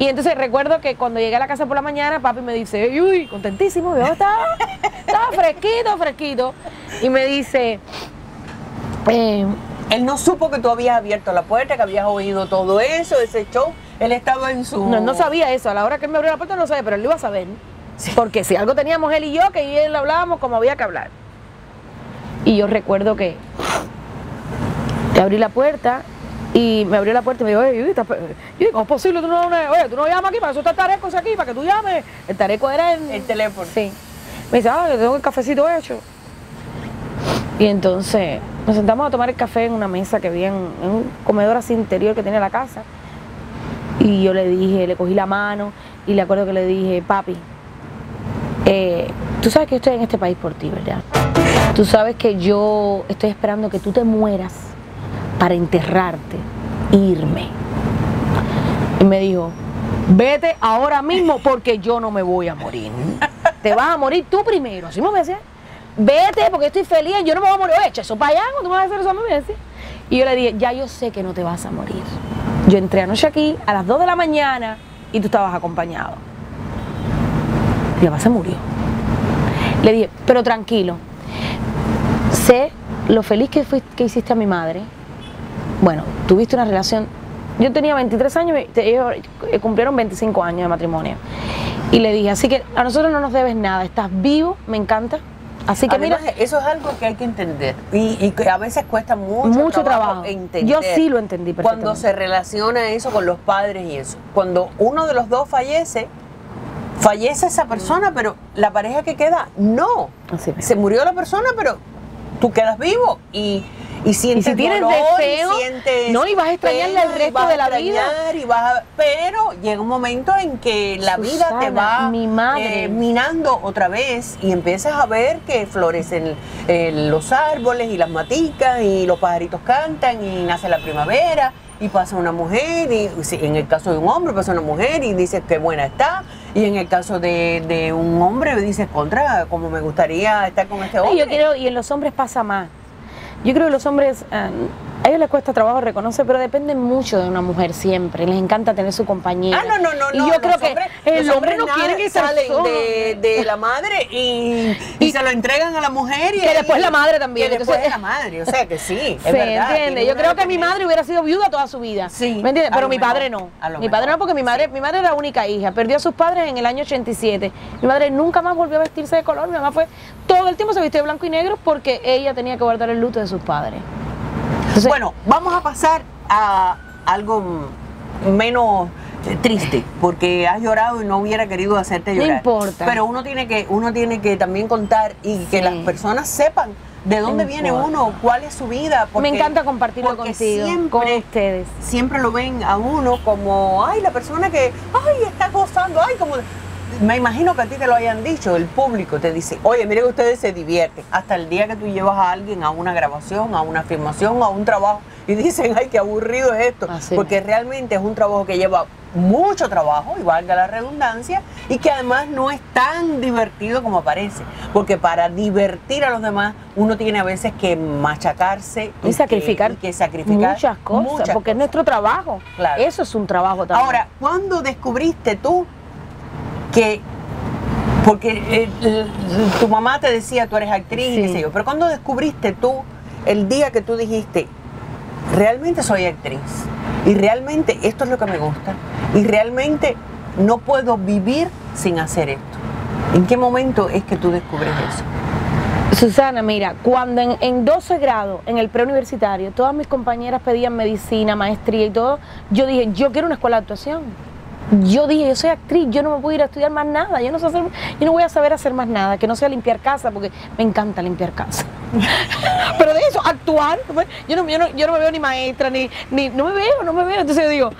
Y entonces recuerdo que cuando llegué a la casa por la mañana, papi me dice, uy, contentísimo, yo estaba, estaba fresquito, fresquito. Y me dice, eh, Él no supo que tú habías abierto la puerta, que habías oído todo eso, ese show. Él estaba en su... no, no sabía eso, a la hora que él me abrió la puerta no sabía, pero él lo iba a saber. Porque si algo teníamos él y yo, que él hablábamos como había que hablar. Y yo recuerdo que te abrí la puerta y me abrió la puerta y me dijo, oye, Judith, ¿estás- yo digo, ¿cómo es posible? Tú no, oye, tú no llamas aquí, para eso está el tareco ese aquí, para que tú llames. El tareco era. El teléfono. Sí. Me dice, ah, yo tengo el cafecito hecho. Y entonces nos sentamos a tomar el café en una mesa que había en, en un comedor así interior que tiene la casa. Y yo le dije, le cogí la mano y le acuerdo que le dije, papi, eh, tú sabes que yo estoy en este país por ti, ¿verdad? Tú sabes que yo estoy esperando que tú te mueras para enterrarte, e irme. Y me dijo, vete ahora mismo porque yo no me voy a morir. Te vas a morir tú primero. Así me decía. Vete porque estoy feliz, yo no me voy a morir. Echa eso para allá, ¿cómo tú me vas a hacer eso a mí? Me decía. Y yo le dije, ya yo sé que no te vas a morir. Yo entré anoche aquí a las 2 de la mañana y tú estabas acompañado. Mi papá se murió. Le dije, pero tranquilo, sé lo feliz que, fuiste, que hiciste a mi madre. Bueno, tuviste una relación. Yo tenía 23 años y ellos eh, cumplieron 25 años de matrimonio. Y le dije, así que a nosotros no nos debes nada, estás vivo, me encanta. Así que Además, mira, eso es algo que hay que entender y, y que a veces cuesta mucho, Mucho trabajo. entender. Yo sí lo entendí Cuando perfectamente. se relaciona eso con los padres y eso. Cuando uno de los dos fallece, fallece esa persona, pero la pareja que queda, no. Así. Se murió la persona, pero tú quedas vivo y, y sientes Y si tienes dolor, deseo, y sientes no, y vas a extrañarle el resto de la vida. extrañar, y vas a- pero llega un momento en que la vida te va mi madre. eh, minando otra vez y empiezas a ver que florecen eh, los árboles y las maticas y los pajaritos cantan y nace la primavera y pasa una mujer y en el caso de un hombre pasa una mujer y dices qué buena está y en el caso de, de un hombre dices contra como me gustaría estar con este Ay, hombre yo creo, y en los hombres pasa más. Yo creo que los hombres, ah, a ellos les cuesta trabajo reconocer, pero dependen mucho de una mujer siempre. Les encanta tener su compañera. Ah, no, no, no, Y yo creo que el hombre no quiere que salen de, de la madre y, y se lo entregan a la mujer y Que después la madre también, Que después entonces- es la madre, o sea que sí, es Se verdad. entiende. Yo creo que mi madre hubiera sido viuda toda su vida. Sí, ¿Me entiendes? Pero mi mejor, padre no. Mi padre mejor, no, porque mi madre, mi madre era la única hija. Perdió a sus padres en el año 87. Mi madre nunca más volvió a vestirse de color. Mi mamá fue todo el tiempo se vistió de blanco y negro porque ella tenía que guardar el luto de sus padres. Entonces, Bueno, vamos a pasar a algo menos eh, triste, porque has llorado y no hubiera querido hacerte No llorar. importa. Pero uno tiene que, uno tiene que también contar y que las personas sepan de dónde viene importa. uno, cuál es su vida. me encanta compartirlo porque contigo, siempre- con ustedes. siempre lo ven a uno como, ay, la persona que, ay, está gozando, ay, como... Me imagino que a ti te lo hayan dicho, el público te dice, oye, mire que ustedes se divierten. Hasta el día que tú llevas a alguien a una grabación, a una filmación, a un trabajo, y dicen, ay, qué aburrido es esto. Así Porque realmente es un trabajo que lleva mucho trabajo, y valga la redundancia, y que además no es tan divertido como parece. Porque para divertir a los demás, uno tiene a veces que machacarse Y sacrificar, y que sacrificar muchas cosas, muchas porque es nuestro trabajo. Claro. Eso es un trabajo también. Ahora, ¿cuándo descubriste tú que, porque eh, tu mamá te decía, tú eres actriz y qué sé yo, pero ¿cuándo descubriste tú el día que tú dijiste, realmente soy actriz y realmente esto es lo que me gusta y realmente no puedo vivir sin hacer esto? ¿En qué momento es que tú descubres eso? Susana, mira, cuando en, en 12 grado, en el preuniversitario, todas mis compañeras pedían medicina, maestría y todo, yo dije, yo quiero una escuela de actuación. Yo dije, yo soy actriz, yo no me puedo ir a estudiar más nada, yo no, sé hacer, yo no voy a saber hacer más nada, que no sea limpiar casa, porque me encanta limpiar casa. Pero de eso, actuar, yo no, yo no, yo no me veo ni maestra, ni, ni, no me veo, no me veo. Entonces yo digo,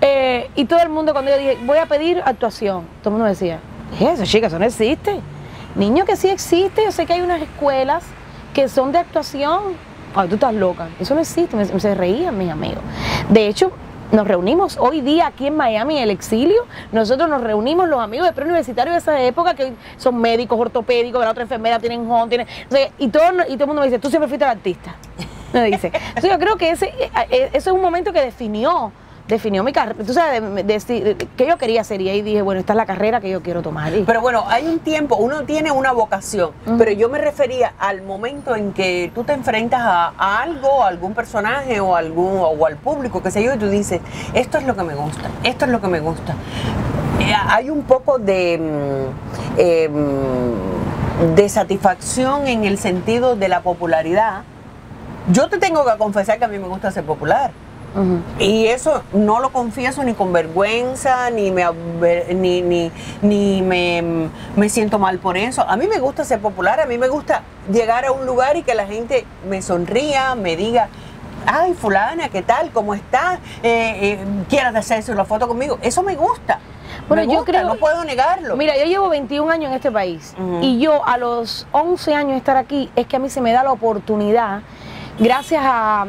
eh, y todo el mundo cuando yo dije, voy a pedir actuación, todo el mundo me decía, ¿qué es eso, chica? Eso no existe. Niño, que sí existe, yo sé que hay unas escuelas que son de actuación. Ay, tú estás loca, eso no existe, me- se reían mis amigos. De hecho, nos reunimos hoy día aquí en Miami, en el exilio, nosotros nos reunimos los amigos de preuniversitarios de esa época que son médicos, ortopédicos, la otra enfermera tienen home, tienen, o sea, y, todo, y todo el mundo me dice, tú siempre fuiste el artista. Me dice. Entonces yo creo que ese, eh, eh, ese es un momento que definió definió mi carrera. Tú sabes, de, de- de- que yo quería hacer y ahí dije, bueno, esta es la carrera que yo quiero tomar. Y- Pero bueno, hay un tiempo, uno tiene una vocación, pero yo me refería al momento en que tú te enfrentas a, a algo, a algún personaje o, algún, o al público, qué sé yo, y tú dices, esto es lo que me gusta, esto es lo que me gusta. Eh, hay un poco de, mm, eh, mm, de satisfacción en el sentido de la popularidad. Yo te tengo que confesar que a mí me gusta ser popular. Y eso no lo confieso ni con vergüenza, ni me, ni, ni, ni me, me siento mal por eso. A mí me gusta ser popular, a mí me gusta llegar a un lugar y que la gente me sonría, me diga, ay, fulana, ¿qué tal? ¿Cómo estás? Eh, eh, ¿Quieres hacerse una foto conmigo? Eso me gusta. Bueno, Me yo creo- no puedo negarlo. Mira, yo llevo 21 años en este país y yo a los 11 años de estar aquí es que a mí se me da la oportunidad, gracias a,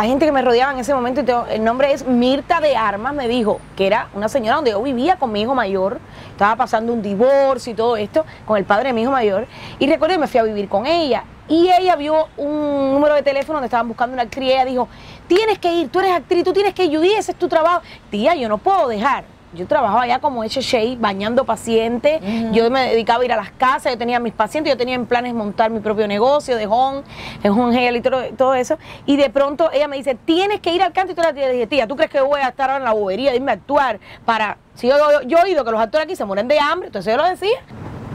a gente que me rodeaba en ese momento, y tengo- el nombre es Mirta de Armas, me dijo que era una señora donde yo vivía con mi hijo mayor, estaba pasando un divorcio y todo esto con el padre de mi hijo mayor, y recuerdo que me fui a vivir con ella. Y ella vio un número de teléfono donde estaban buscando una actriz y ella dijo, tienes que ir, tú eres actriz, tú tienes que ir, ese es tu trabajo. Tía, yo no puedo dejar. Yo trabajaba allá como HSA, bañando pacientes. Yo me dedicaba a ir a las casas, yo tenía mis pacientes, yo tenía en planes montar mi propio negocio de home, en home health y todo, todo eso. Y de pronto ella me dice, tienes que ir al canto. Y toda la tía le dije, tía, ¿tú crees que voy a estar ahora en la bobería de irme a actuar para... Si yo, yo, yo he oído que los actores aquí se mueren de hambre, entonces yo lo decía.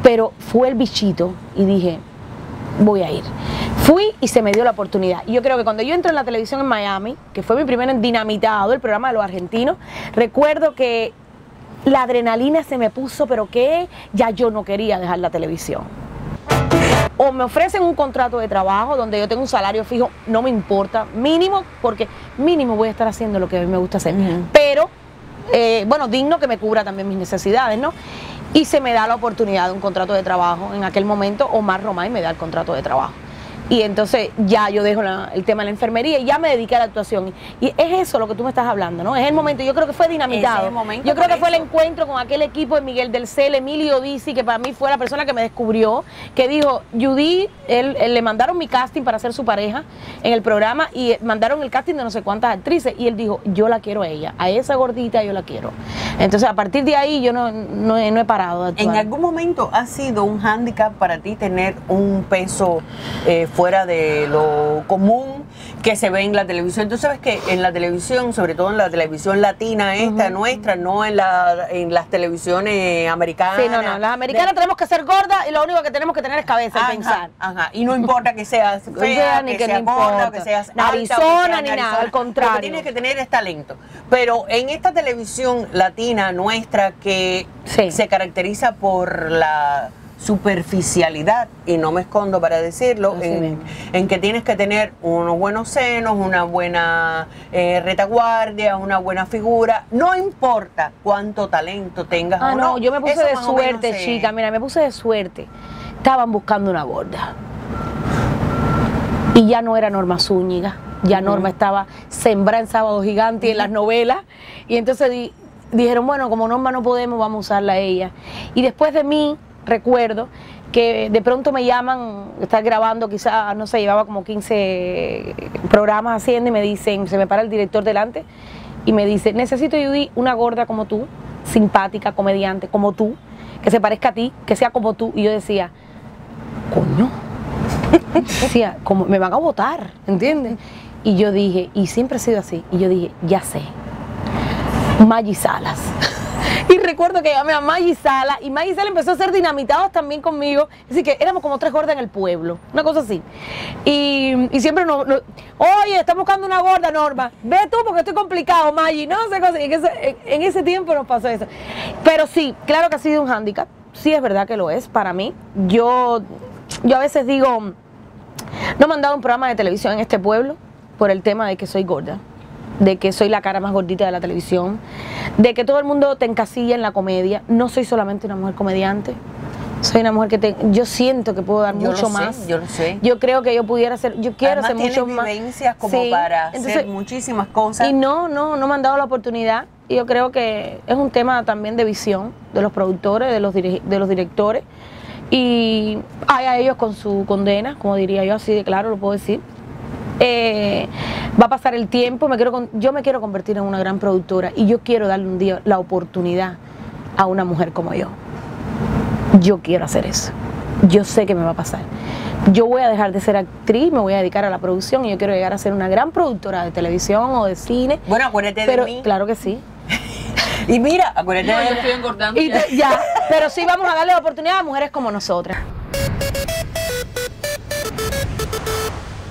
Pero fue el bichito y dije, voy a ir. Fui y se me dio la oportunidad. Y yo creo que cuando yo entré en la televisión en Miami, que fue mi primer dinamitado, el programa de los argentinos, recuerdo que la adrenalina se me puso, pero que ya yo no quería dejar la televisión. O me ofrecen un contrato de trabajo donde yo tengo un salario fijo, no me importa, mínimo, porque mínimo voy a estar haciendo lo que a mí me gusta hacer. Pero, eh, bueno, digno que me cubra también mis necesidades, ¿no? Y se me da la oportunidad de un contrato de trabajo. En aquel momento, Omar Romay me da el contrato de trabajo. Y entonces ya yo dejo la- el tema de la enfermería y ya me dediqué a la actuación. Y es eso lo que tú me estás hablando, ¿no? Es el momento, yo creo que fue dinamitado. Ese es el momento yo creo que fue el encuentro con aquel equipo de Miguel del Cel, Emilio Dizzi, que para mí fue la persona que me descubrió, que dijo, Judy, él, él le mandaron mi casting para ser su pareja en el programa y mandaron el casting de no sé cuántas actrices y él dijo, yo la quiero a ella, a esa gordita yo la quiero. Entonces a partir de ahí yo no, no, he, no he parado de actuar. ¿En algún momento ha sido un hándicap para ti tener un peso eh, fuera de lo común que se ve en la televisión? Tú sabes que en la televisión, sobre todo en la televisión latina esta nuestra, no en, la, en las televisiones americanas. Sí, no, no, las americanas tenemos que ser gordas y lo único que tenemos que tener es cabeza y Ajá, pensar. ajá. Y no importa que seas sea, fea, ni que, que seas no gorda, importa. que seas alta, Narizona, o que seas ni nada, al contrario. Lo que tienes que tener es talento. Pero en esta televisión latina nuestra que Sí. se caracteriza por la superficialidad, y no me escondo para decirlo, en, que tienes que tener unos buenos senos, una buena eh, retaguardia, una buena figura, no importa cuánto talento tengas Ah, o no, no. yo me puse eso de menos suerte, chica. Mira, me puse de suerte. Estaban buscando una gorda. Y ya no era Norma Zúñiga. Ya Norma estaba sembrada en Sábado Gigante y en las novelas. Y entonces di- dijeron, bueno, como Norma no podemos, vamos a usarla a ella. Y después de mí, recuerdo que de pronto me llaman, estar grabando, quizás, no sé, llevaba como 15 programas haciendo y me dicen, se me para el director delante y me dice, necesito, Judy, una gorda como tú, simpática, comediante, como tú, que se parezca a ti, que sea como tú. Y yo decía, coño, decía, como, me van a votar, ¿entiendes? Y yo dije, y siempre ha sido así, y yo dije, ya sé, Maggi Salas. Y recuerdo que llamé a Maggi Salas y Maggi Salas empezó a ser dinamitado también conmigo. Así que éramos como tres gordas en el pueblo, una cosa así. Y, y siempre nos, nos- oye, estamos buscando una gorda, Norma. Ve tú porque estoy complicado, Maggi. No sé cosa. En ese, en ese tiempo nos pasó eso. Pero sí, claro que ha sido un hándicap. Sí es verdad que lo es para mí. Yo, yo a veces digo, no me han dado un programa de televisión en este pueblo por el tema de que soy gorda, de que soy la cara más gordita de la televisión, de que todo el mundo te encasilla en la comedia. No soy solamente una mujer comediante. Soy una mujer que te, yo siento que puedo dar Yo lo mucho sé, más. yo lo sé. Yo creo que yo pudiera hacer, yo quiero Además, hacer mucho tienes más. vivencias como Sí, para entonces, hacer muchísimas cosas. y no, no, no me han dado la oportunidad. Y yo creo que es un tema también de visión de los productores, de los, de los directores. Y hay a ellos con su condena, como diría yo, así de claro lo puedo decir. Eh, Va a pasar el tiempo, me quiero, con- yo me quiero convertir en una gran productora y yo quiero darle un día la oportunidad a una mujer como yo. Yo quiero hacer eso. Yo sé que me va a pasar. Yo voy a dejar de ser actriz, me voy a dedicar a la producción y yo quiero llegar a ser una gran productora de televisión o de cine. Bueno, acuérdate Pero de mí. claro que sí. Y mira, acuérdate No, de yo estoy engordando. Y ya. ya, pero sí vamos a darle la oportunidad a mujeres como nosotras.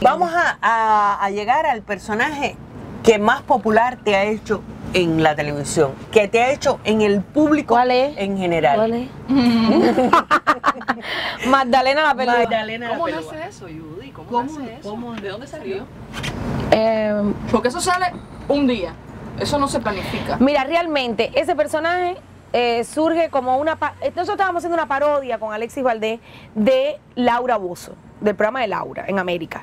Vamos a, a- a llegar al personaje que más popular te ha hecho en la televisión, que te ha hecho en el público ¿Cuál es? en general. ¿Cuál es? Magdalena la peluda. Magdalena ¿Cómo la Pelúa. nace eso, Judy? ¿Cómo, ¿Cómo- nace eso? cómo- ¿De dónde salió? Eh, Porque eso sale un día. Eso no se planifica. Mira, realmente ese personaje eh, surge como una... Nosotros estábamos haciendo una parodia con Alexis Valdés de Laura Bozo, del programa de Laura en América.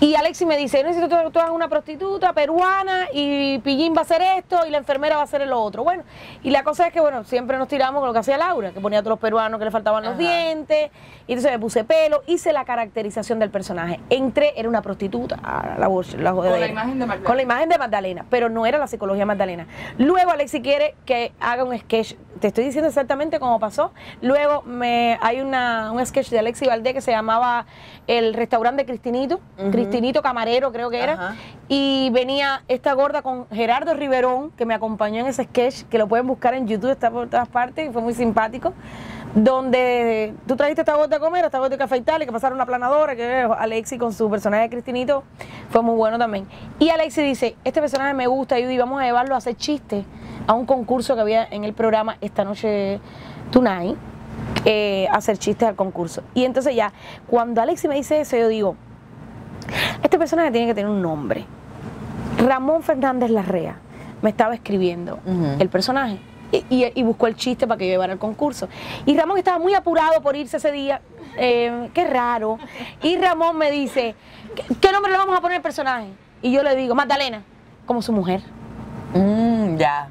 Y Alexis me dice, yo necesito que tú hagas una prostituta peruana y Pillín va a hacer esto y la enfermera va a hacer lo otro. Bueno, y la cosa es que, bueno, siempre nos tiramos con lo que hacía Laura, que ponía a todos los peruanos que le faltaban los dientes, y entonces me puse pelo, hice la caracterización del personaje. Entré, era una prostituta, ah, la, voz- la jodedera. imagen de Magdalena. Con la imagen de Magdalena, pero no era la psicología Magdalena. Luego Alexi quiere que haga un sketch, te estoy diciendo exactamente cómo pasó. Luego me hay una, un sketch de Alexi Valdés que se llamaba El restaurante de Cristinito. Cristinito Camarero creo que era. Ajá. Y venía esta gorda con Gerardo Riverón, que me acompañó en ese sketch, que lo pueden buscar en YouTube, está por todas partes y fue muy simpático. Donde tú trajiste esta gorda a comer, esta gorda que afeitar y que pasaron una planadora, que Alexi con su personaje de Cristinito fue muy bueno también. Y Alexi dice, este personaje me gusta, y vamos a llevarlo a hacer chistes a un concurso que había en el programa esta noche Tonight, eh, hacer chistes al concurso. Y entonces ya, cuando Alexi me dice eso, yo digo, este personaje tiene que tener un nombre. Ramón Fernández Larrea me estaba escribiendo el personaje y, y- y buscó el chiste para que yo llevara al concurso. Y Ramón estaba muy apurado por irse ese día. eh, qué raro. Y Ramón me dice, ¿qué, qué nombre le vamos a poner al personaje? Y yo le digo, Magdalena, como su mujer. Mm, ya.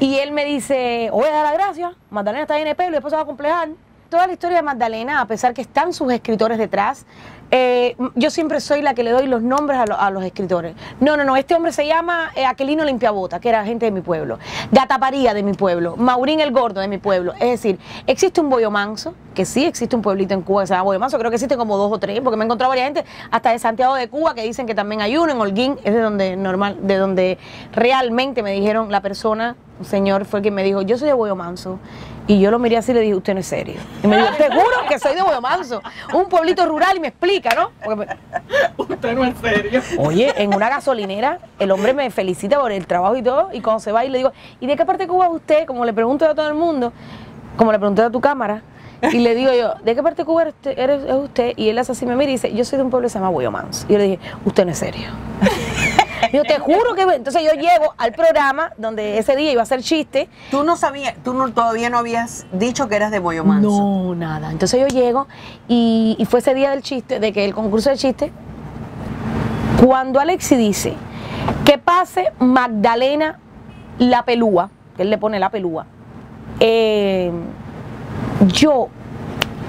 Y él me dice, voy a dar las gracias, Magdalena está llena de pelo y después se va a complejar. Toda la historia de Magdalena, a pesar que están sus escritores detrás, eh, yo siempre soy la que le doy los nombres a, lo- a los escritores. No, no, no, este hombre se llama eh, Aquelino Limpiabota, que era gente de mi pueblo, Gataparía de mi pueblo, Maurín el Gordo de mi pueblo. Es decir, existe un Boyo Manso, que sí existe un pueblito en Cuba que se llama Boyo Manso, creo que existe como dos o tres, porque me he encontrado varias gente, hasta de Santiago de Cuba, que dicen que también hay uno, en Holguín, es de donde normal, de donde realmente me dijeron la persona, un señor fue quien me dijo, yo soy de Boyo Manso. Y yo lo miré así y le dije, usted no es serio. Y me dijo, te juro que soy de Boyo Manso, un pueblito rural, y me explica, ¿no? Porque me- Usted no es serio. Oye, en una gasolinera, el hombre me felicita por el trabajo y todo, y cuando se va y le digo, ¿y de qué parte de Cuba es usted? Como le pregunto a todo el mundo, como le pregunté a tu cámara, y le digo yo, ¿de qué parte de Cuba eres usted? eres- es usted? Y él hace así, me mira y dice, yo soy de un pueblo que se llama Boyomans. Y yo le dije, usted no es serio. Yo te juro que... Entonces yo llego al programa donde ese día iba a hacer chiste, Tú no sabías, tú no, todavía no habías dicho que eras de Boyo Manso. No, nada. Entonces yo llego y, y fue ese día del chiste, de que el concurso de chiste, cuando Alexi dice que pase Magdalena la pelúa, que él le pone la pelúa, eh, yo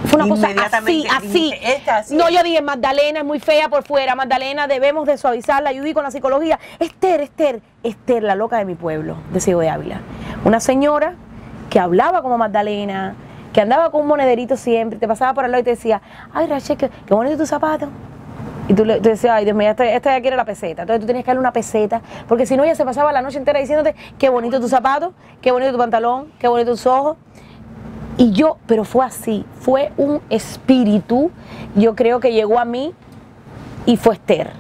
fue una cosa así, así. dijiste, "Esta así No, es". yo dije, Magdalena es muy fea por fuera, Magdalena debemos de suavizarla, ayudí con la psicología. Esther, Esther, Esther, la loca de mi pueblo, de Ciego de Ávila. Una señora que hablaba como Magdalena, que andaba con un monederito siempre, te pasaba por al lado y te decía, ay Rachel, qué, qué bonito tu zapato. Y tú, le, tú decías, ay Dios mío, esta, esta ya quiere la peseta. Entonces tú tenías que darle una peseta, porque si no ella se pasaba la noche entera diciéndote, qué bonito tu zapato, qué bonito tu pantalón, qué bonito tus ojos. Y yo, pero fue así, fue un espíritu, yo creo que llegó a mí y fue Esther.